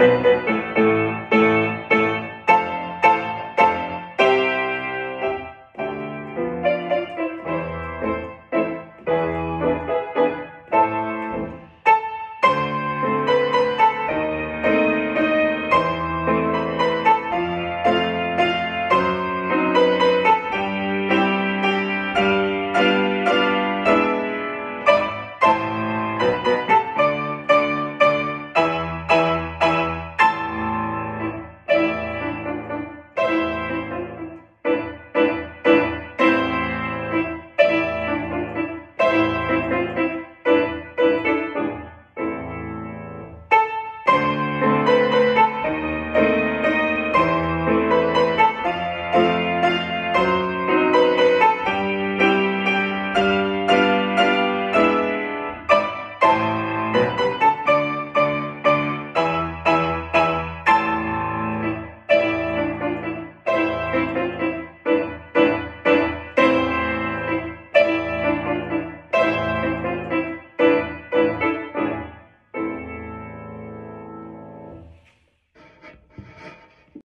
Música